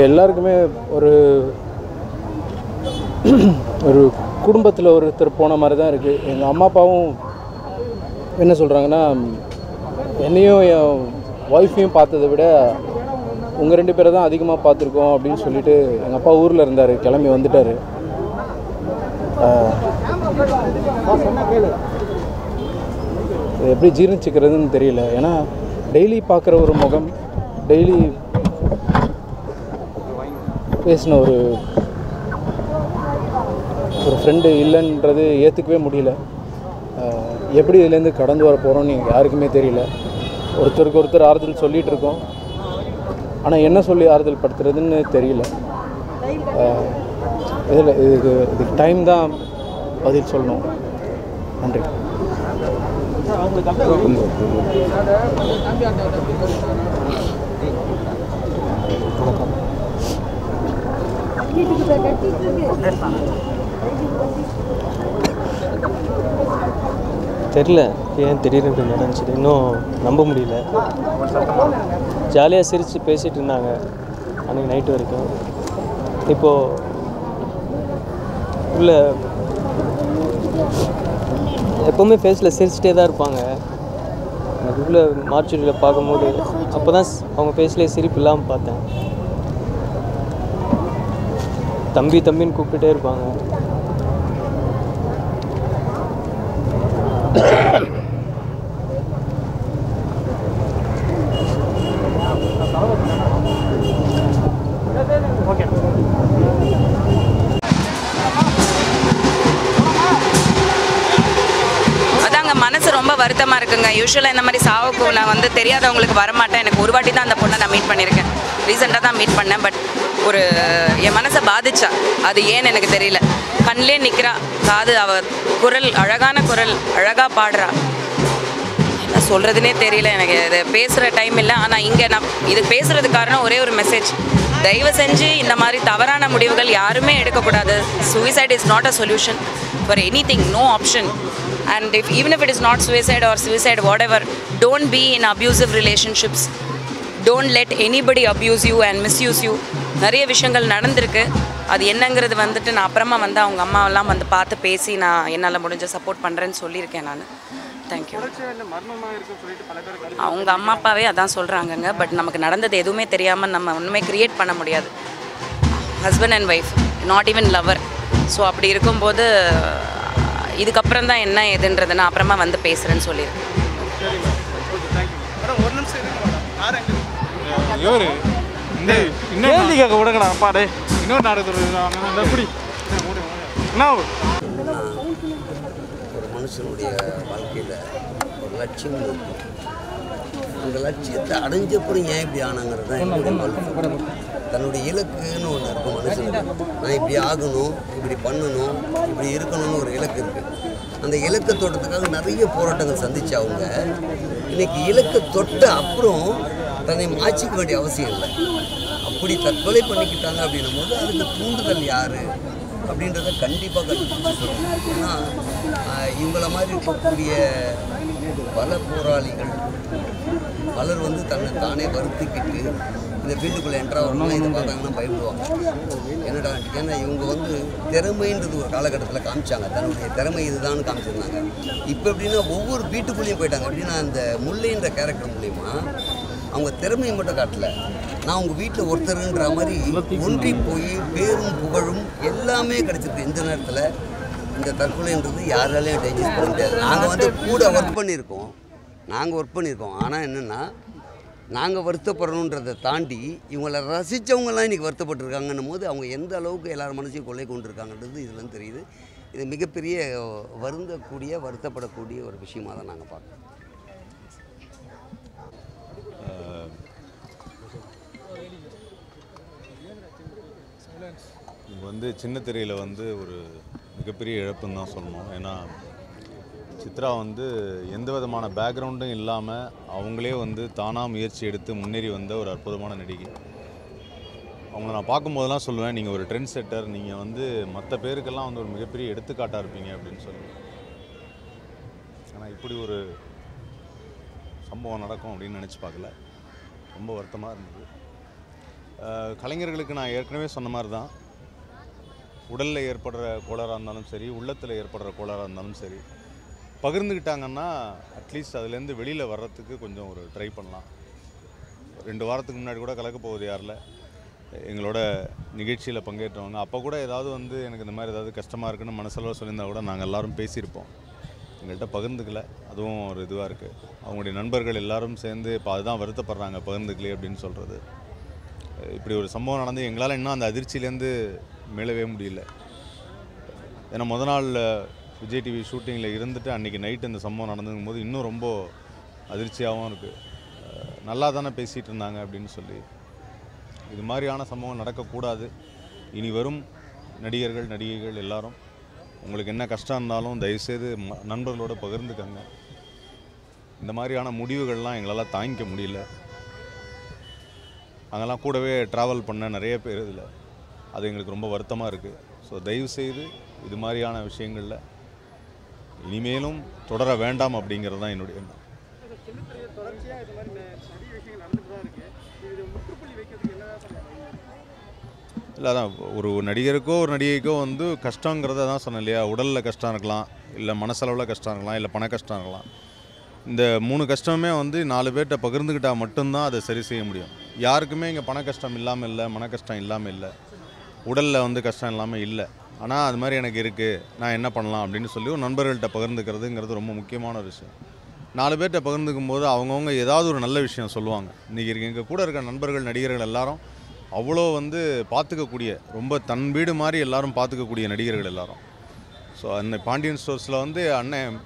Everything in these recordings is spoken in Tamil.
எங்கள் எல்லாருக்குமே ஒரு ஒரு குடும்பத்தில் ஒருத்தர் போன மாதிரி தான் இருக்குது எங்கள் அம்மா அப்பாவும் என்ன சொல்கிறாங்கன்னா என்னையும் என் ஒய்ஃபையும் பார்த்ததை விட உங்கள் ரெண்டு பேரை தான் அதிகமாக பார்த்துருக்கோம் அப்படின்னு சொல்லிட்டு எங்கள் அப்பா ஊரில் இருந்தார் கிளம்பி வந்துட்டார். எப்படி ஜீர்ணிச்சிக்கிறதுன்னு தெரியல. ஏன்னா டெய்லி பார்க்குற ஒரு முகம் டெய்லி பேசின ஒரு ஒரு ஃப்ரெண்டு இல்லைன்றது ஏற்றுக்கவே முடியல. எப்படி இதுலேருந்து கடந்து வர போகிறோம்னு யாருக்குமே தெரியல. ஒருத்தருக்கு ஒருத்தர் ஆறுதல் சொல்லிகிட்டு இருக்கோம். ஆனால் என்ன சொல்லி ஆறுதல் படுத்துறதுன்னு தெரியல. இதில் இதுக்கு இதுக்கு டைம் தான் பதில் சொல்லணும். நன்றி. தெரில ஏன் திடீர்னு இப்படி நடந்துச்சு? இன்னும் நம்ப முடியல. ஜாலியாக சிரித்து பேசிகிட்டு இருந்தாங்க அன்றைக்கி நைட்டு வரைக்கும். இப்போது உள்ள எப்போவுமே ஃபேஸில் சிரிச்சிட்டே தான் இருப்பாங்க. அதுக்குள்ளே உள்ள மார்ச்சுரியில் பார்க்கும்போது அப்போ தான் அவங்க ஃபேஸ்லேயே சிரிப்பு இல்லாமல் பார்த்தேன். தம்பி தம்பின்னு கூப்பிட்டுட்டே இருப்பாங்க யூஸ்வலாக இந்த மாதிரி சாவுக்கு நான் வந்து தெரியாதவங்களுக்கு வரமாட்டேன். எனக்கு ஒரு வாட்டி தான் அந்த பொண்ணை நான் மீட் பண்ணியிருக்கேன். ரீசெண்டாக தான் மீட் பண்ணேன் பட் ஒரு என் மனசை பாதிச்சா. அது ஏன்னு எனக்கு தெரியல. கண்ணிலே நிற்கிறா காது அவ குரல் அழகான குரல் அழகாக பாடுறா. என்ன சொல்கிறதுனே தெரியல எனக்கு. இது பேசுகிற டைம் இல்லை ஆனால் இங்கே நான் இது பேசுகிறது காரணம் ஒரே ஒரு மெசேஜ் தயவு செஞ்சு இந்த மாதிரி தவறான முடிவுகள் யாருமே எடுக்கக்கூடாது. Suicide is not a solution for anything no option and if even if it is not suicide or suicide whatever don't be in abusive relationships don't let anybody abuse you and misuse you நிறைய விஷயங்கள் நடந்திருக்கு. அது என்னங்கிறது வந்துட்டு நான் அப்புறமா வந்து அவங்க அம்மாவெல்லாம் வந்து பார்த்து பேசி நான் என்னால் முடிஞ்ச சப்போர்ட் பண்ணுறேன்னு சொல்லியிருக்கேன் நான். தேங்க்யூ அவங்க அம்மா அப்பாவே அதான் சொல்கிறாங்கங்க பட் நமக்கு நடந்தது எதுவுமே தெரியாமல் நம்ம ஒன்றுமே க்ரியேட் பண்ண முடியாது. Husband and wife not even lover so அப்படி இருக்கும்போது இதுக்கப்புறம் தான் என்ன ஏதுன்றதை நான் அப்புறமா வந்து பேசுகிறேன்னு சொல்லியிருக்கேன். இவரு இந்த இன்னொரு கேள்வி கேட்க விடுங்கடா அப்பாடே இன்னொரு நாடகத்தில் எப்படி? என்ன ஒரு மனுஷனுடைய வாழ்க்கையில் ஒரு லட்சியம் இருக்கும் அந்த லட்சியத்தை அடைஞ்சப்புறம் ஏன் இப்படி ஆனாங்கிறது தான் தன்னுடைய இலக்குன்னு ஒன்று இருக்கும் மனுஷனுக்கு நான் இப்படி ஆகணும் இப்படி பண்ணணும் இப்படி இருக்கணும்னு ஒரு இலக்கு இருக்குது அந்த இலக்கை தொட்டதுக்காக நிறைய போராட்டங்கள் சந்திச்சு அவங்க. இன்னைக்கு இலக்கை தொட்ட அப்புறம் தன்னை மாற்றிக்க வேண்டிய அவசியம் இல்லை. அப்படி தற்கொலை பண்ணிக்கிட்டாங்க அப்படின்னும் போது அதுக்கு தூண்டுதல் யார்? அப்படின்றத கண்டிப்பாக கண்டுபிடிச்சு சொல்லணும். ஏன்னா இவங்கள மாதிரி இருக்கக்கூடிய பல போராளிகள் பலர் வந்து தன்னை தானே வருத்திக்கிட்டு இந்த ஃபீல்டுக்குள்ளே என்ட்ராகணும் இதை பார்த்தாங்கன்னா பயப்படுவாங்க. என்னடா ஏன்னா இவங்க வந்து திறமைன்றது ஒரு காலகட்டத்தில் காமிச்சாங்க. தன்னுடைய திறமை இதுதான் காமிச்சிருந்தாங்க. இப்போ எப்படின்னா ஒவ்வொரு வீட்டுக்குள்ளேயும் போயிட்டாங்க. எப்படின்னா அந்த முல்லைன்ற கேரக்டர் மூலிமா அவங்க திறமையை மட்டும் காட்டல. நான் உங்கள் வீட்டில் ஒருத்தருன்ற மாதிரி ஒன்றி போய் பேரும் புகழும் எல்லாமே கிடைச்சிருக்கு. இந்த நேரத்தில் இந்த தற்கொலைன்றது யாராலையும் டைஜஸ்ட் பண்ண முடியாது. நாங்கள் வந்து கூட ஒர்க் பண்ணியிருக்கோம். நாங்கள் ஒர்க் பண்ணியிருக்கோம். ஆனால் என்னென்னா நாங்கள் வருத்தப்படணுன்றதை தாண்டி இவங்களை ரசித்தவங்களாம் இன்றைக்கி வருத்தப்பட்டிருக்காங்கன்னும் போது அவங்க எந்த அளவுக்கு எல்லார் மனசையும் கொள்ளை கொண்டிருக்காங்கன்றது இதுலேருந்து தெரியுது. இது மிகப்பெரிய வருந்தக்கூடிய வருத்தப்படக்கூடிய ஒரு விஷயமாக தான் நாங்கள் பார்க்குறோம். வந்து சின்ன திரையில் வந்து ஒரு மிகப்பெரிய இழப்புன்னு தான் சொல்லணும். ஏன்னா சித்ரா வந்து எந்த விதமான பேக்ரவுண்டும் இல்லாமல் அவங்களே வந்து தானாக முயற்சி எடுத்து முன்னேறி வந்த ஒரு அற்புதமான நடிகை. அவங்கள நான் பார்க்கும்போதெல்லாம் சொல்லுவேன் நீங்கள் ஒரு ட்ரெண்ட் செட்டர் நீங்கள் வந்து மற்ற பேருக்கெல்லாம் வந்து ஒரு மிகப்பெரிய எடுத்துக்காட்டாக இருப்பீங்க அப்படின்னு சொல்லுவேன். ஆனால் இப்படி ஒரு சம்பவம் நடக்கும் அப்படின்னு நினச்சி பார்க்கல. ரொம்ப வருத்தமாக இருந்தது. கலைஞர்களுக்கு நான் ஏற்கனவே சொன்ன மாதிரி தான் உடலில் ஏற்படுற கோளாறாக இருந்தாலும் சரி உள்ளத்தில் ஏற்படுற கோளாறாக இருந்தாலும் சரி பகிர்ந்துக்கிட்டாங்கன்னா அட்லீஸ்ட் அதுலேருந்து வெளியில் வர்றதுக்கு கொஞ்சம் ஒரு ட்ரை பண்ணலாம். ரெண்டு வாரத்துக்கு முன்னாடி கூட கலக்க போகுது யாரில்? எங்களோட நிகழ்ச்சியில் பங்கேற்றவங்க. அப்போ கூட ஏதாவது வந்து எனக்கு இந்த மாதிரி ஏதாவது கஷ்டமாக இருக்குன்னு மனசளவு சொல்லியிருந்தா கூட நாங்கள் எல்லோரும் பேசியிருப்போம். எங்கள்கிட்ட பகிர்ந்துக்கல. அதுவும் ஒரு இதுவாக இருக்குது அவங்களுடைய நண்பர்கள் எல்லாரும் சேர்ந்து இப்போ அதுதான் வருத்தப்படுறாங்க பகிர்ந்துக்கலையே அப்படின்னு சொல்கிறது இப்படி ஒரு சம்பவம் நடந்து எங்களால் இன்னும் அந்த அதிர்ச்சியிலேருந்து மேலவே முடியல. ஏன்னா முத நாள் விஜய் டிவி ஷூட்டிங்கில் இருந்துட்டு அன்றைக்கி நைட்டு இந்த சம்பவம் நடந்துக்கும் போது இன்னும் ரொம்ப அதிர்ச்சியாகவும் இருக்குது நல்லா தானே பேசிகிட்டு இருந்தாங்க அப்படின்னு சொல்லி. இது மாதிரியான சம்பவம் நடக்கக்கூடாது. இனி வரும் நடிகர்கள் நடிகைகள் எல்லாரும் உங்களுக்கு என்ன கஷ்டம் இருந்தாலும் தயவுசெய்து ம- பகிர்ந்துக்கங்க. இந்த மாதிரியான முடிவுகள்லாம் எங்களால் தாங்கிக்க முடியல. அங்கெல்லாம் கூடவே ட்ராவல் பண்ண நிறைய பேர் இதில். அது எங்களுக்கு ரொம்ப வருத்தமாக இருக்குது ஸோ தயவுசெய்து இது மாதிரியான விஷயங்களில் இனிமேலும் தொடர வேண்டாம் அப்படிங்கிறது தான் என்னுடைய எண்ணம். இல்லை அதான் ஒரு நடிகருக்கோ ஒரு நடிகைக்கோ வந்து கஷ்டங்கிறத தான் சொன்னேன் இல்லையா? உடலில் கஷ்டம் இருக்கலாம் இல்லை மனசளவில் கஷ்டம் இருக்கலாம் இல்லை பண கஷ்டம் இருக்கலாம். இந்த மூணு கஷ்டமே வந்து நாலு பேர்கிட்ட பகிர்ந்துக்கிட்டால் மட்டும்தான் அதை சரி செய்ய முடியும். யாருக்குமே இங்கே பண கஷ்டம் இல்லாமல் இல்லை மன கஷ்டம் இல்லாமல் இல்லை. உடலில் வந்து கஷ்டம் இல்லாமல் இல்லை. ஆனால் அது மாதிரி எனக்கு இருக்குது நான் என்ன பண்ணலாம் அப்படின்னு சொல்லி ஒரு நண்பர்கள்ட்ட பகிர்ந்துக்கிறதுங்கிறது ரொம்ப முக்கியமான ஒரு விஷயம். நாலு பேர்கிட்ட பகிர்ந்துக்கும் போது அவங்கவுங்க ஏதாவது ஒரு நல்ல விஷயம் சொல்லுவாங்க. இன்றைக்கி இருக்க எங்கள் கூட இருக்க நண்பர்கள் நடிகர்கள் எல்லாரும் அவ்வளோ வந்து பார்த்துக்கக்கூடிய ரொம்ப தன் வீடு மாதிரி எல்லாரும் பார்த்துக்கக்கூடிய நடிகர்கள் எல்லாரும். ஸோ அந்த பாண்டியன் ஸ்டோர்ஸில் வந்து அண்ணன்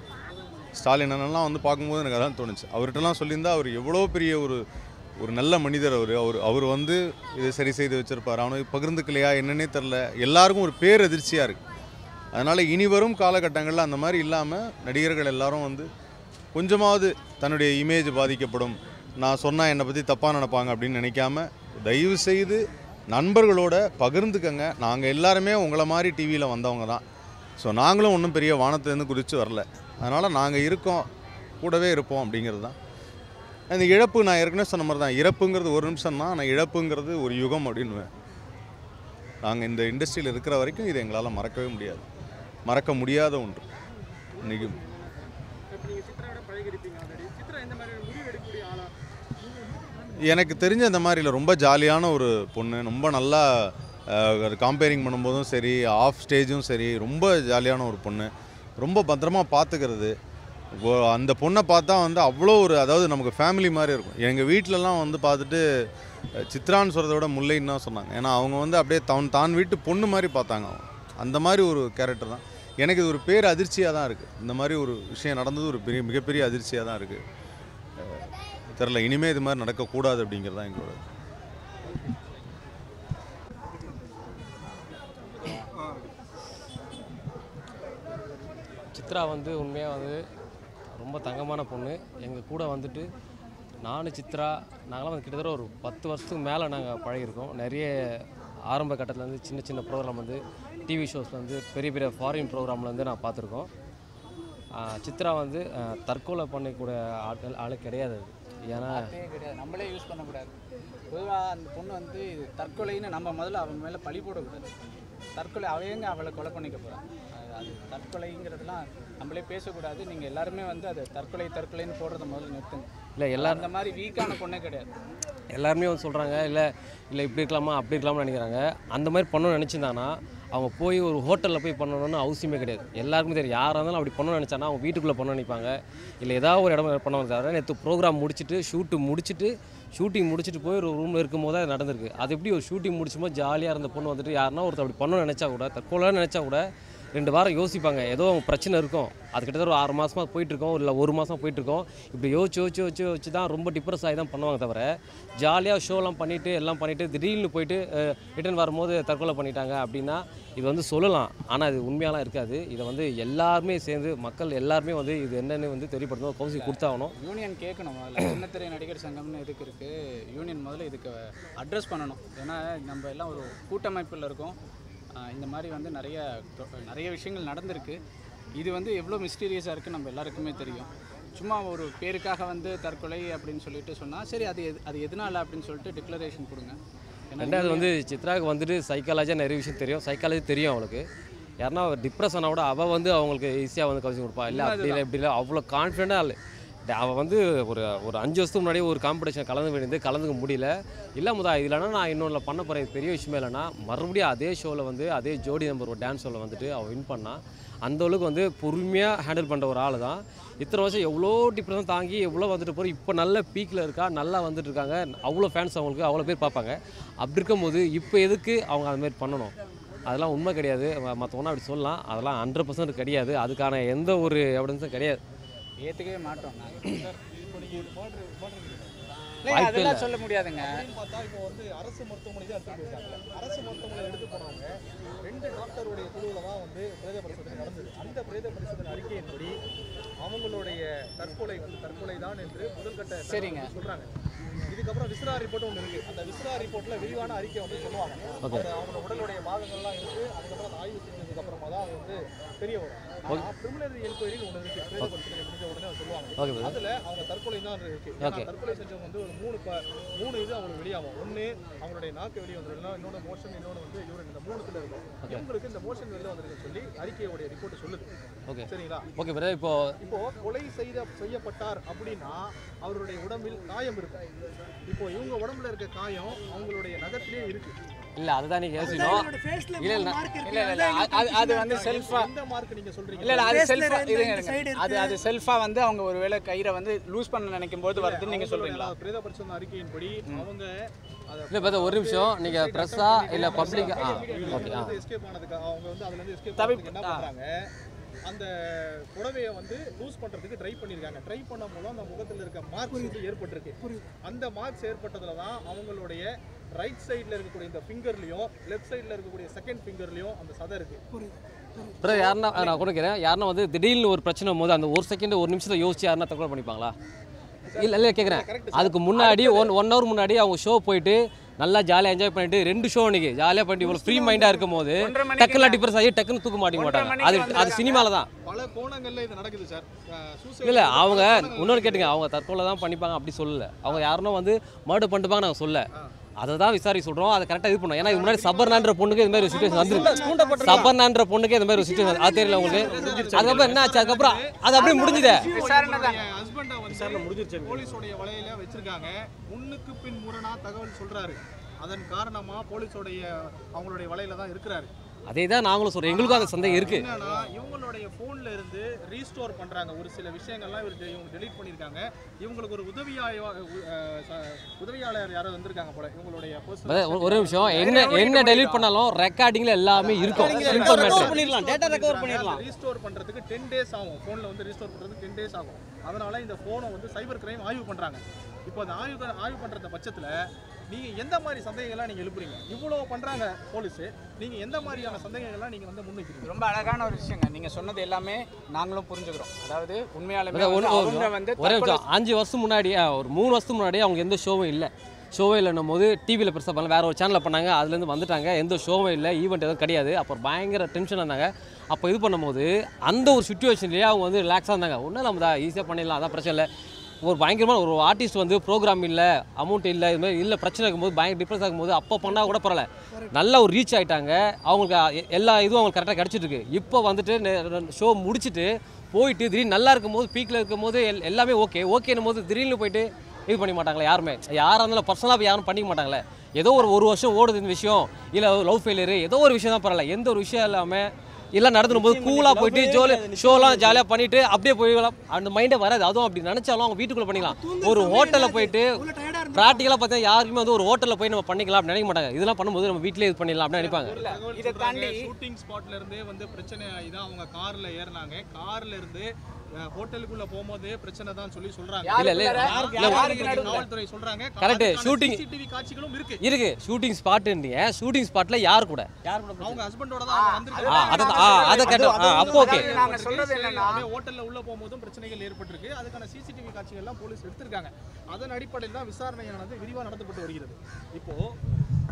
ஸ்டாலின் அண்ணன்லாம் வந்து பார்க்கும்போது எனக்கு அதான் தோணுச்சு. அவர்கிட்டலாம் சொல்லியிருந்தால் அவர் எவ்வளோ பெரிய ஒரு ஒரு நல்ல மனிதர் அவர். அவர் அவர் வந்து இதை சரி செய்து வச்சுருப்பார். அவனுக்கு பகிர்ந்துக்கலையா என்னன்னே தெரில எல்லாருக்கும் ஒரு பேர் அதிர்ச்சியாக இருக்குது அதனால் இனி வரும் காலகட்டங்களில் அந்த மாதிரி இல்லாமல் நடிகர்கள் எல்லாரும் வந்து கொஞ்சமாவது தன்னுடைய இமேஜ் பாதிக்கப்படும். நான் சொன்னால் என்னை பற்றி தப்பாக நினைப்பாங்க அப்படின்னு நினைக்காம தயவு செய்து நண்பர்களோட பகிர்ந்துக்கங்க. நாங்கள் எல்லாருமே உங்களை மாதிரி டிவியில் வந்தவங்க தான். ஸோ நாங்களும் ஒன்றும் பெரிய வானத்துலேருந்து குறித்து வரல. அதனால் நாங்கள் இருக்கோம் கூடவே இருப்போம் அப்படிங்கிறது தான். அந்த இழப்பு நான் ஏற்கனவே சொன்ன மாதிரி தான். இறப்புங்கிறது ஒரு நிமிஷம் தான் ஆனால் இழப்புங்கிறது ஒரு யுகம் அப்படின்னுவேன் நாங்கள் இந்த இண்டஸ்ட்ரியில் இருக்கிற வரைக்கும் இதை எங்களால் மறக்கவே முடியாது. மறக்க முடியாத ஒன்று. இன்றைக்கும் எனக்கு தெரிஞ்ச இந்த மாதிரி இல்லை ரொம்ப ஜாலியான ஒரு பொண்ணு ரொம்ப நல்லா காம்பேரிங் பண்ணும்போதும் சரி ஆஃப் ஸ்டேஜும் சரி ரொம்ப ஜாலியான ஒரு பொண்ணு. ரொம்ப பத்திரமா பார்த்துக்கிறது. அந்த பொண்ணை பார்த்தா வந்து அவ்வளோ ஒரு அதாவது நமக்கு ஃபேமிலி மாதிரி இருக்கும். எங்கள் வீட்டிலலாம் வந்து பார்த்துட்டு சித்ரான்னு சொல்கிறத விட முல்லைன்னு தான் சொன்னாங்க. ஏன்னா அவங்க வந்து அப்படியே தன் தான் வீட்டு பொண்ணு மாதிரி பார்த்தாங்க அவங்க. அந்த மாதிரி ஒரு கேரக்டர் தான். எனக்கு இது ஒரு பேர் அதிர்ச்சியாக தான் இருக்குது இந்த மாதிரி ஒரு விஷயம் நடந்தது ஒரு பெரிய மிகப்பெரிய அதிர்ச்சியாக தான் இருக்குது தெரில இனிமேல் இது மாதிரி நடக்கக்கூடாது அப்படிங்கிறது தான் எங்களோட சித்ரா வந்து உண்மையாக வந்து ரொம்ப தங்கமான பொண்ணு. எங்கள் கூட வந்துட்டு நானும் சித்ரா நாங்களாம் வந்து கிட்டத்தட்ட ஒரு பத்து வருஷத்துக்கு மேலே நாங்கள் பழகியிருக்கோம். நிறைய ஆரம்ப கட்டத்தில் வந்து சின்ன சின்ன ப்ரோக்ராம் வந்து டிவி ஷோஸில் வந்து பெரிய பெரிய ஃபாரின் ப்ரோக்ராமில் வந்து நான் பார்த்துருக்கோம். சித்ரா வந்து தற்கொலை பண்ணக்கூடிய ஆட்கள் ஆளு கிடையாது அது. ஏன்னா கிடையாது. நம்மளே யூஸ் பண்ணக்கூடாது. பொதுவாக அந்த பொண்ணு வந்து இது தற்கொலைன்னு நம்ம முதல்ல அவங்க மேலே பழி போடக்கூடாது. தற்கொலை அவ எங்க அவளை கொலை பண்ணிக்க போகிறான் அது தற்கொலைங்கிறதுலாம் நம்மளே பேசக்கூடாது. நீங்கள் எல்லாருமே வந்து அது தற்கொலை தற்கொலைன்னு போடுறத முதல்ல நிறுத்துங்க. இல்லை எல்லாரும் அந்த மாதிரி வீக்கான பொண்ணே கிடையாது. எல்லாருமே வந்து சொல்கிறாங்க இல்லை இல்லை இப்படி இருக்கலாமா அப்படி இருக்கலாம்னு நினைக்கிறாங்க. அந்த மாதிரி பண்ணணும்னு நினச்சிருந்தாங்கன்னா அவங்க போய் ஒரு ஹோட்டலில் போய் பண்ணணும்னு அவசியமே கிடையாது. எல்லாருக்குமே தெரியும். யாராக இருந்தாலும் அப்படி பண்ணணும்னு நினச்சானா அவங்க வீட்டுக்குள்ளே பண்ண நினைப்பாங்க. இல்லை ஏதாவது ஒரு இடம் பண்ணுவாங்க தவிர நேற்று ப்ரோக்ராம் முடிச்சுட்டு ஷூட்டு முடிச்சுட்டு ஷூட்டிங் முடிச்சுட்டு போய் ஒரு ரூமில் இருக்கும்போது அது நடந்திருக்கு. அது எப்படி ஒரு ஷூட்டிங் முடிச்சுமோ ஜாலியாக இருந்த பொண்ணு வந்துட்டு யாருன்னா ஒருத்தர் அப்படி பண்ணணும்னு நினச்சா கூட தற்கொலை நினச்சா கூட ரெண்டு வாரம் யோசிப்பாங்க. ஏதோ பிரச்சனை இருக்கும். அது கிட்டத்தட்ட ஒரு ஆறு மாதமாக போயிட்டுருக்கோம். இல்லை ஒரு மாதம் போயிட்டுருக்கோம். இப்படி யோசிச்சு யோசிச்சு யோசிச்சு யோசிச்சு தான் ரொம்ப டிப்ரெஸ் ஆகி தான் பண்ணுவாங்க தவிர ஜாலியாக ஷோலாம் பண்ணிவிட்டு எல்லாம் பண்ணிவிட்டு திடீர்னு போயிட்டு ரிட்டர்ன் வரும்போது தற்கொலை பண்ணிட்டாங்க அப்படின்னா இது வந்து சொல்லலாம். ஆனால் இது உண்மையாலாம் இருக்காது. இதை வந்து எல்லாருமே சேர்ந்து மக்கள் எல்லாருமே வந்து இது என்னன்னு வந்து தெரியப்படுத்தணும். கௌசி கொடுத்தாகணும். யூனியன் கேட்கணும். சின்னத்திரை நடிகர் சங்கம்னு எதுக்கு இருக்குது யூனியன் முதல்ல இதுக்கு அட்ரஸ் பண்ணணும். ஏன்னா நம்ம எல்லாம் ஒரு கூட்டமைப்பில் இருக்கோம். இந்த மாதிரி வந்து நிறைய நிறைய விஷயங்கள் நடந்திருக்கு. இது வந்து எவ்வளோ மிஸ்டீரியஸாக இருக்குது நம்ம எல்லாருக்குமே தெரியும். சும்மா ஒரு பேருக்காக வந்து தற்கொலை அப்படின்னு சொல்லிட்டு சொன்னால் சரி அது எது அது எதனால அப்படின்னு சொல்லிட்டு டிக்ளரேஷன் கொடுங்க. ரெண்டாவது வந்து சித்ராவுக்கு வந்துட்டு சைக்காலஜியாக நிறைய விஷயம் தெரியும். சைக்காலஜி தெரியும் அவளுக்கு. யாருன்னா டிப்ரெஸ் ஆனால் கூட அவள் வந்து அவங்களுக்கு ஈஸியாக வந்து கவுன்சிலிங் கொடுப்பா. இல்லை அப்படி இல்லை இப்படி இல்லை. அவ்வளோ கான்ஃபிடென்ட்டாக இல்லை. அவள் வந்து ஒரு ஒரு அஞ்சு வருஷத்துக்கு முன்னாடி ஒரு காம்படிஷன் கலந்து வேண்டியது கலந்துக்க முடியல. இல்லை முதா இது இல்லைனா நான் இன்னொன்று பண்ண போகிறேன் பெரிய விஷயமே இல்லைன்னா மறுபடியும் அதே ஷோவில் வந்து அதே ஜோடி நம்பர் ஒரு டான்ஸ் ஷோவில் வந்துட்டு அவள் வின் பண்ணான் அந்த அளவுக்கு வந்து பொறுமையாக ஹேண்டில் பண்ணுற ஒரு ஆள் தான். இத்தனை வருஷம் எவ்வளோ டிப்ரெஷன் தாங்கி எவ்வளோ வந்துட்டு போகிறோம் இப்போ நல்ல பீக்கில் இருக்கா நல்லா வந்துட்டு இருக்காங்க. அவ்வளோ ஃபேன்ஸ் அவங்களுக்கு அவ்வளோ பேர் பார்ப்பாங்க. அப்படி இருக்கும்போது இப்போ எதுக்கு அவங்க அதுமாரி பண்ணணும்? அதெல்லாம் உண்மை கிடையாது. மற்றவங்கன்னா அப்படி சொல்லலாம். அதெல்லாம் ஹண்ட்ரட் பர்சன்ட் கிடையாது. அதுக்கான எந்த ஒரு எவிடன்ஸும் கிடையாது. ஏற்றுக்கவே மாட்டோம் நாங்கள் அதெல்லாம். சொல்ல முடியாதுங்க. பார்த்தா இப்போ வந்து அரசு மருத்துவமனை தான் எடுத்து போயிருக்காங்க. அரசு மருத்துவமனை எடுத்து போனவங்க ரெண்டு டாக்டருடைய குழுவில் தான் வந்து பிரேத பரிசோதனை நடந்தது. அந்த பிரேத பரிசோதனை அறிக்கையின்படி அவங்களுடைய தற்கொலை வந்து தற்கொலை தான் என்று முதல்கட்ட சரிங்க. சொல்றாங்க. இதுக்கப்புறம் விஸ்ரா ரிப்போர்ட் ஒன்று இருக்கு. அந்த விஸ்ரா ரிப்போர்ட்ல விரிவான அறிக்கை வந்து சொல்லுவாங்க. Okay. அது அவங்க உடலுடைய பாகங்கள்லாம் இருக்கு அதுக்கப்புறம் அதை ஆய்வு செஞ்சதுக்கு அப்புறமா தான் அது வந்து தெரிய வரும். ஆனா பிரிமினரி என்கொயரி ஒன்று இருக்கு பிரேத பரிசோதனை முடிஞ்ச உடனே அதை சொல்லுவாங்க. அதுல அவங்க தற்கொலை தான் இருக்கு. ஏன்னா Okay. தற்கொலை செஞ்சவங்க வந்து ஒரு மூணு மூணு இது அவங்களுக்கு வெளியாகும். ஒண்ணு அவங்களுடைய நாக்கு வெளியே வந்துடும் இன்னொன்று மோஷன் இன்னொன்று வந்து யூரின் இந்த மூணுத்துல இருக்கும் இவங்களுக்கு இந்த மோஷன் வெளில வந்திருக்குன்னு சொல்லி அறிக்கையோடைய ரிப்போர்ட் சொல்லுது. ஓகே. சரிங்களா? Okay brother. இப்போ இப்போ கொலை செய்த செய்யப்பட்டார் அப்படின்னா அவருடைய உடம்பில் காயம் இருக்கும். இப்போ இவங்க உடம்புல இருக்க காயம் அவங்களுடைய நகத்திலே இருக்கு. இல்லை அதுதான் நீங்கள் யோசிக்கணும் இல்லை இல்லை இல்லை இல்லை அது வந்து மார்க் நீங்க சொல்றீங்க? இல்லை இல்லை அது செல்ஃபாக இதுங்க அது அது செல்ஃபாக வந்து அவங்க ஒருவேளை கயிறை வந்து லூஸ் பண்ண நினைக்கும் போது வருதுன்னு நீங்கள் சொல்கிறீங்களா அவங்களுடைய பிரேத பரிசோதனை அறிக்கையின்படி அவங்க இல்லை பிரதர் ஒரு நிமிஷம். நீங்கள் ப்ரெஸ்ஸா இல்லை பப்ளிக் ஆ ஓகே ஆ. எஸ்கேப் ஆனதுக்கு அவங்க வந்து அதுல இருந்து எஸ்கேப் தவிர்ப்பு- என்ன பண்றாங்க? அந்த புடவையை வந்து லூஸ் பண்றதுக்கு ட்ரை பண்ணிருக்காங்க. ட்ரை பண்ண மூலம் அந்த முகத்துல இருக்க வந்து ஏற்பட்டிருக்கு. அந்த மார்க்ஸ் ஏற்பட்டதுல தான் அவங்களுடைய ரைட் சைடுல இருக்கக்கூடிய இந்த ஃபிங்கர்லயும் லெஃப்ட் சைடுல இருக்கக்கூடிய செகண்ட் ஃபிங்கர்லயும் அந்த சதை இருக்கு. பிரதர் யாருன்னா நான் கொடுக்குறேன். யாருன்னா வந்து திடீர்னு ஒரு பிரச்சனை போது அந்த ஒரு செகண்ட் ஒரு நிமிஷத்தை யோசிச்சு யாருன்னா தற்கொலை பண்ணிப்பாங்களா? இல்லை இல்லை கேட்குறேன் அதுக்கு முன்னாடி ஒன் ஒன் ஹவர் முன்னாடி அவங்க ஷோ போயிட்டு நல்லா ஜாலியாக என்ஜாய் பண்ணிட்டு ரெண்டு ஷோ அன்னைக்கு ஜாலியாக பண்ணிட்டு இவ்வளோ ஃப்ரீ மைண்டாக இருக்கும் போது டக்குலாம் டிப்ரெஸ் ஆகி டக்குன்னு தூக்க மாட்டிக்க மாட்டாங்க. அது அது சினிமாவில் தான். பல கோணங்கள்ல இது நடக்குது சார் இல்லை அவங்க இன்னொரு கேட்டுங்க. அவங்க தற்கொலை தான் பண்ணிப்பாங்க அப்படி சொல்லல. அவங்க யாருனோ வந்து மர்டர் பண்ணிட்டுப்பாங்க நாங்கள் சொல்ல அதை தான் விசாரிக்க சொல்கிறோம் அதை கரெக்டாக இது பண்ணோம் ஏன்னா இதுக்கு முன்னாடி சபர்னான்ற பொண்ணுக்கு இது மாதிரி ஒரு சுச்சுவேஷன் வந்துருக்கு. சபர்னான்ற பொண்ணுக்கு இந்த மாதிரி ஒரு சுச்சுவேஷன் அது தெரியல உங்களுக்கு? அதுக்கப்புறம் என்ன ஆச்சு? அதுக்கப்புறம் அது அப்படியே முடிஞ்சுதே. விசாரணை தான் ஹஸ்பண்டை வந்து முடிஞ்சிருச்சு. போலீஸோடைய வலையில வச்சிருக்காங்க. முன்னுக்கு பின் முரணா தகவல் சொல்றாரு. அதன் காரணமா போலீஸோடைய அவங்களுடைய வலையில தான் இருக்கிறாரு. அதே தான் நாங்களும் சொல்கிறோம் எங்களுக்கும் அந்த சந்தேகம் இருக்குது என்னன்னா இவங்களுடைய போன்ல இருந்து ரீஸ்டோர் பண்றாங்க. ஒரு சில விஷயங்கள்லாம் இவர் இவங்க டெலீட் பண்ணிருக்காங்க இவங்களுக்கு ஒரு ச- உதவியாளர் யாரோ வந்திருக்காங்க போல. இவங்களுடைய ஒரு- நிமிஷம். என்ன என்ன டெலீட் பண்ணாலும் ரெக்கார்டிங்ல எல்லாமே இருக்கும். மேட்டர் பண்ணிடலாம். டேட்டா ரெக்கவர் பண்ணிடலாம். ரீஸ்டோர் பண்றதுக்கு டென் டேஸ் ஆகும். ஃபோனில் வந்து ரீஸ்டோர் பண்றதுக்கு டென் டேஸ் ஆகும். அதனால இந்த ஃபோனை வந்து சைபர் கிரைம் ஆய்வு பண்றாங்க. இப்போ அந்த ஆய்வு ஆய்வு பண்ற பட்சத்துல நீங்க எந்த மாதிரி சந்தேகங்கள்லாம் நீங்க எழுப்புறீங்க? இவ்வளோ பண்றாங்க போலீஸ் நீங்க எந்த மாதிரியான சந்தேகங்கள்லாம் நீங்க வந்து முன்வைக்கிறீங்க? ரொம்ப அழகான ஒரு விஷயங்க. நீங்க சொன்னது எல்லாமே நாங்களும் புரிஞ்சுக்கிறோம். அதாவது உண்மையாலுமே அதான் வந்து ஒரு- அவங்க வந்து அஞ்சு வருஷம் முன்னாடி ஒரு மூணு வருஷத்துக்கு முன்னாடி அவங்க எந்த ஷோவும் இல்லை. ஷோவே இல்லைன்னும் போது டிவியில் பெருசாக பண்ணல. வேற ஒரு சேனலில் பண்ணாங்க. அதுலேருந்து வந்துட்டாங்க. எந்த ஷோவும் இல்லை. ஈவெண்ட் எதுவும் கிடையாது. அப்புறம் பயங்கர டென்ஷன் இருந்தாங்க. அப்போ இது பண்ணும்போது அந்த ஒரு சுச்சுவேஷன்லேயே அவங்க வந்து ரிலாக்ஸாக இருந்தாங்க. ஒன்றும் நம்ம தான் ஈஸியாக பண்ணிடலாம். அதான் பிரச்சனை இல்லை. ஒரு பயங்கரமான ஒரு ஆர்டிஸ்ட் வந்து ப்ரோக்ராம் இல்லை அமௌண்ட் இல்லை இது மாதிரி இல்லை பிரச்சனை இருக்கும்போது பயங்கர டிப்ரெஸ் ஆகும்போது அப்போ பண்ணால் கூட பரவாயில்ல. நல்லா ஒரு ரீச் ஆகிட்டாங்க அவங்களுக்கு எல்லா இதுவும் அவங்களுக்கு கரெக்டாக கிடச்சிட்டு இருக்கு இப்போ வந்துட்டு ஷோ முடிச்சுட்டு போயிட்டு திடீர்னு நல்லா இருக்கும்போது பீக்கில் இருக்கும்போது எல் எல்லாமே ஓகே ஓகேன்னும் போது திடீர்னு போயிட்டு இது பண்ண மாட்டாங்களே யாருமே. யாராக இருந்தாலும் பர்சனலாக யாரும் பண்ணிக்க மாட்டாங்களே. ஏதோ ஒரு ஒரு வருஷம் ஓடுது இந்த விஷயம் இல்லை லவ் ஃபெயிலியர் ஏதோ ஒரு விஷயம் தான் பரவாயில்ல. எந்த ஒரு விஷயம் இல்லாமல் எல்லாம் நடந்துடும் போது கூலாக போயிட்டு ஜோலி ஷோலாம் ஜாலியாக பண்ணிட்டு அப்படியே போயிடலாம். அந்த மைண்டே வராது. அதுவும் அப்படி நினச்சாலும் அவங்க வீட்டுக்குள்ளே பண்ணிக்கலாம். ஒரு ஹோட்டலில் போயிட்டு ப்ராக்டிக்கலாக பார்த்தா யாருக்குமே வந்து ஒரு ஹோட்டலில் போய் நம்ம பண்ணிக்கலாம் அப்படின்னு நினைக்க மாட்டாங்க. இதெல்லாம் பண்ணும்போது நம்ம வீட்டிலே இது பண்ணிடலாம் அப்படின்னு நினைப்பாங்க. இதை தாண்டி ஷூட்டிங் ஸ்பாட்ல இருந்தே வந்து பிரச்சனை ஆகிதான் அவங்க கார்ல ஏறினாங்க. கார்ல இருந்து ஹோட்டலுக்குள்ள போகும்போது பிரச்சனை தான் சொல்லி சொல்றாங்க. இல்ல, இல்ல? காவல்துறை சொல்றாங்க? Correct, shooting- சிசிடிவி காட்சிகளும் இருக்கு. இருக்கு. ஷூட்டிங் ஸ்பாட்டுன்றீங்க ஷூட்டிங் ஸ்பாட்டில் யார் கூட? அவங்க ஹஸ்பண்டோட தான் வந்திருக்காங்க. அதை அதை கேட்டோம். ஆ அப்போ ஓகே. நாங்க சொல்றது என்னன்னா ஹோட்டல்ல உள்ள போகும்போதும் பிரச்சனைகள் ஏற்பட்டிருக்கு. அதுக்கான சிசிடிவி காட்சிகள் எல்லாம் போலீஸ் எடுத்திருக்காங்க. அதன் அடிப்படையில் தான் விசாரணையானது விரிவா நடத்தப்பட்டு வருகிறது. இப்போ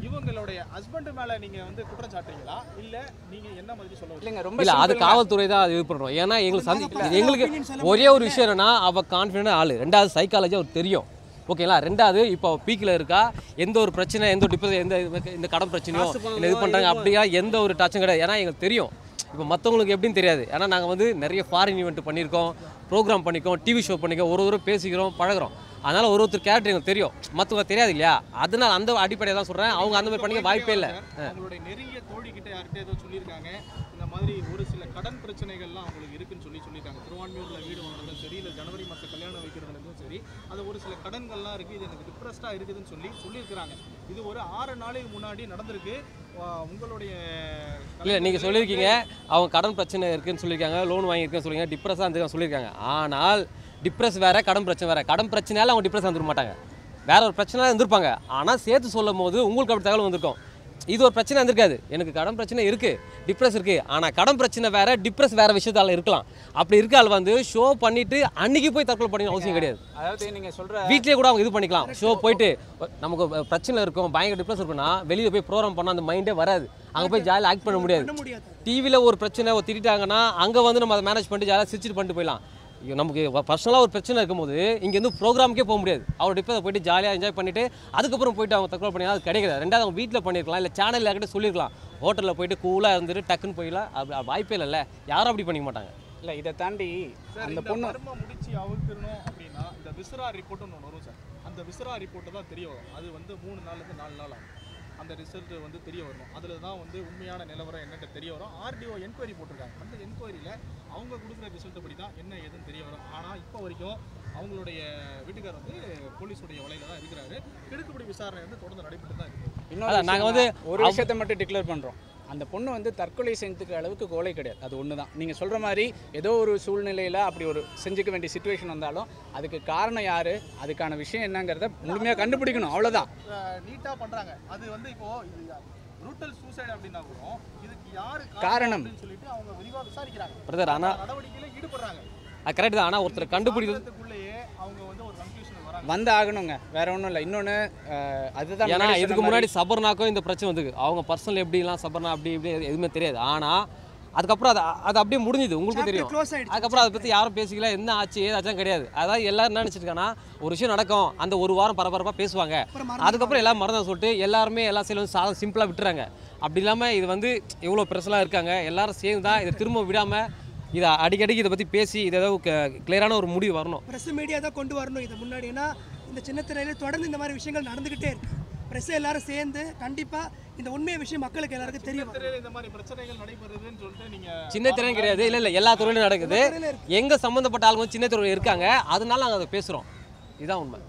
இவங்களுடைய ஹஸ்பண்ட் மேல நீங்க வந்து குற்றம் சாட்டுறீங்களா? இல்ல நீங்க என்ன மாதிரி சொல்ல? இல்லைங்க ரொம்ப இல்லை அது. காவல்துறை தான் அது இது பண்ணுறோம் ஏன்னா எங்களுக்கு சந்தி எங்களுக்கு ஒரே ஒரு விஷயம் என்னன்னா அவள் கான்ஃபிடென்ட் ஆள். ரெண்டாவது சைக்காலஜி அவருக்கு தெரியும். ஓகேங்களா ரெண்டாவது இப்போ பீக்கில் இருக்கா? எந்த ஒரு பிரச்சனை எந்த ஒரு டிப்ரெஸ் எந்த இந்த கடன் பிரச்சனையோ இல்லை இது பண்ணுறாங்க அப்படியா எந்த ஒரு டச்சும் கிடையாது. ஏன்னா எங்களுக்கு தெரியும். இப்போ மற்றவங்களுக்கு எப்படின்னு தெரியாது. ஏன்னா நாங்கள் வந்து நிறைய ஃபாரின் ஈவெண்ட் பண்ணியிருக்கோம் ப்ரோக்ராம் பண்ணிக்கோம் டிவி ஷோ பண்ணிக்கோம் ஒரு ஒரு பேசிக்கிறோம் பழகுறோம். அதனால் ஒரு ஒருத்தர் கேரக்டர் எங்களுக்கு தெரியும். மற்றவங்க தெரியாது இல்லையா அதனால அந்த அடிப்படையை தான் சொல்கிறேன் அவங்க அந்த மாதிரி பண்ணிக்க வாய்ப்பே இல்லை. நெருங்கிய தோழி கிட்ட யார்கிட்ட ஏதோ சொல்லியிருக்காங்க. இந்த மாதிரி ஒரு சில கடன் பிரச்சனைகள்லாம் அவங்களுக்கு இருக்குன்னு சொல்லி சொல்லியிருக்காங்க. திருவான்மியூர்ல வீடு வாங்குறதும் சரி இல்லை ஜனவரி மாசம் கல்யாணம் வைக்கிறதுலும் சரி அது ஒரு சில கடன்கள்லாம் இருக்கு. இது எனக்கு டிப்ரெஸ்டா இருக்குதுன்னு சொல்லி சொல்லியிருக்கிறாங்க. இது ஒரு ஆறு நாளைக்கு முன்னாடி நடந்திருக்கு. உங்களுடைய இல்லை நீங்கள் சொல்லியிருக்கீங்க. அவங்க கடன் பிரச்சனை இருக்குன்னு சொல்லியிருக்காங்க லோன் வாங்கியிருக்கேன்னு சொல்லியிருக்காங்க டிப்ரெஸ்ஸாக இருந்துருக்காங்க சொல்லியிருக்காங்க. ஆனால் டிப்ரெஸ் வேற கடன் பிரச்சனை வேற. கடன் பிரச்சனையால அவங்க டிப்ரெஸ் வந்துருக்க மாட்டாங்க. வேற ஒரு பிரச்சனை இருந்திருப்பாங்க. ஆனால் சேர்த்து சொல்லும் போது உங்களுக்கு அப்படி தகவல் வந்திருக்கும். இது ஒரு பிரச்சனை இருந்திருக்காது. எனக்கு கடன் பிரச்சனை இருக்குது டிப்ரெஸ் இருக்குது ஆனால் கடன் பிரச்சனை வேற டிப்ரெஸ் வேற விஷயத்தால இருக்கலாம். அப்படி இருக்க ஆள் வந்து ஷோ பண்ணிட்டு அன்னைக்கு போய் தற்கொலை பண்ணிக்கணும் அவசியம் கிடையாது. அதாவது நீங்க சொல்ற வீட்லயே கூட அவங்க இது பண்ணிக்கலாம். ஷோ போயிட்டு நமக்கு பிரச்சனை இருக்கும் பயங்கர டிப்ரெஸ் இருக்குன்னா வெளியே போய் ப்ரோக்ராம் பண்ணால் அந்த மைண்டே வராது. அங்கே போய் ஜாலியாக ஆக்ட் பண்ண முடியாது. டிவியில் ஒரு பிரச்சனை ஒரு திட்டாங்கன்னா அங்கே வந்து நம்ம அதை மேனேஜ் பண்ணிட்டு ஜாலியாக சிரிச்சிட்டு பண்ணிட்டு போயிடலாம். நமக்கு பர்சனலாக ஒரு பிரச்சனை இருக்கும்போது இங்கேருந்து ப்ரோக்ராமுக்கே போக முடியாது. அவர் டிப்ரெஸ் போயிட்டு ஜாலியாக என்ஜாய் பண்ணிட்டு அதுக்கப்புறம் போயிட்டு அவங்க தற்கொலை பண்ணி அது கிடைக்காது ரெண்டாவது அவங்க வீட்டில் பண்ணியிருக்கலாம் இல்லை சேனலில் யார்கிட்ட சொல்லியிருக்கலாம் ஹோட்டலில் போயிட்டு கூலாக இருந்துட்டு டக்குன்னு போயிடலாம். அப்படி வாய்ப்பே இல்லைல்ல. யாரும் அப்படி பண்ணிக்க மாட்டாங்க. இல்ல இதை தாண்டி அந்த இந்த பொண்ணு முடிச்சு அவுக்கணும் அப்படின்னா இந்த விஸ்ரா ரிப்போர்ட்னு ஒன்று வரும் சார். அந்த விஸ்ரா ரிப்போர்ட்டு தான் தெரிய வரும். அது வந்து மூணு நாள்லேருந்து நாலு நாள் ஆகும். அந்த ரிசல்ட் வந்து தெரிய வரணும். அதில் தான் வந்து உண்மையான நிலவரம் என்னட்டு தெரிய வரும். ஆர்டிஓ என்கொயரி போட்டிருக்காங்க. அந்த என்கொயரியில் அவங்க கொடுக்குற ரிசல்ட் படி தான் என்ன ஏதுன்னு தெரிய வரும். ஆனால் இப்போ வரைக்கும் அவங்களுடைய வீட்டுக்கார் வந்து போலீஸுடைய வலையில தான் இருக்கிறாரு. கிடுக்குப்பிடி விசாரணை வந்து தொடர்ந்து நடைபெற்று தான் இருக்குது இன்னொரு அதான் நாங்க விஷயம் வந்து ஒரு விஷயத்தை மட்டும் டிக்ளேர் பண்றோம். அந்த பொண்ணு வந்து தற்கொலை செஞ்சதுக்கு அளவுக்கு கோலை கிடையாது. அது ஒன்று தான் நீங்கள் சொல்கிற மாதிரி ஏதோ ஒரு சூழ்நிலையில் அப்படி ஒரு செஞ்சுக்க வேண்டிய சுச்சுவேஷன் வந்தாலும் அதுக்கு காரணம் யார்? அதுக்கான விஷயம் என்னங்கிறத முழுமையாக கண்டுபிடிக்கணும். அவ்வளோதான் நீட்டாக பண்ணுறாங்க அது வந்து இப்போ இது ரூட்டல் சூசைடு அப்படின்னா கூட இதுக்கு யாரு காரணம். அப்படின்னு சொல்லிட்டு அவங்க விரிவாக விசாரிக்கிறாங்க. பிரதர் ஆனால் நடவடிக்கையில ஈடுபடுறாங்க. அது கரெக்ட் தான். ஆனால் ஒருத்தர் கண்டுபிடிக்கிறது அதுக்குள்ளேயே அவங்க வந்து ஒரு கன்க்ளூஷன் வராங்க வந்து ஆகணுங்க. வேற ஒன்றும் இல்லை. இன்னொன்று அதுதான் ஏன்னா இதுக்கு முன்னாடி சபர்னாக்கும் இந்த பிரச்சனை வந்துருக்கு. அவங்க பர்சனல் எப்படிலாம் சபர்னா அப்படி இப்படி எதுவுமே தெரியாது. ஆனால் அதுக்கப்புறம் அது அது அப்படியே முடிஞ்சுது. உங்களுக்கு தெரியும். அதுக்கப்புறம் அதை பற்றி யாரும் பேசிக்கல. என்ன ஆச்சு ஏதாச்சும் கிடையாது. அதாவது எல்லாரும் என்ன நினச்சிருக்காங்கன்னா ஒரு விஷயம் நடக்கும். அந்த ஒரு வாரம் பரபரப்பாக பேசுவாங்க. அதுக்கப்புறம் எல்லாம் மறந்து சொல்லிட்டு எல்லாருமே எல்லா சைடும் சாதம் சிம்பிளாக விட்டுறாங்க. அப்படி இல்லாமல் இது வந்து இவ்வளோ பெருசெல்லாம் இருக்காங்க. எல்லாரும் சேர்ந்து தான் இதை திரும்ப விடாமல் இதை அடிக்கடிக்கு இதை பற்றி பேசி இதை ஏதோ கிளியரான ஒரு முடிவு வரணும். ப்ரெஸ் மீடியா தான் கொண்டு வரணும். இது முன்னாடி ஏன்னா இந்த சின்ன திரையில தொடர்ந்து இந்த மாதிரி விஷயங்கள் நடந்துக்கிட்டே இருக்கு. ப்ரெஸ் எல்லாரும் சேர்ந்து கண்டிப்பாக இந்த உண்மை விஷயம் மக்களுக்கு எல்லாருக்கும் தெரிய வரும் திரையில இந்த மாதிரி பிரச்சனைகள் நடைபெறுதுன்னு சொல்லிட்டு நீங்க சின்ன திரையும் கிடையாது. இல்லை இல்லை எல்லா துறையிலும் நடக்குது. எங்க சம்மந்தப்பட்ட ஆளுங்க சின்ன துறையில் இருக்காங்க. அதனால நாங்கள் அதை பேசுகிறோம் இதுதான் உண்மை.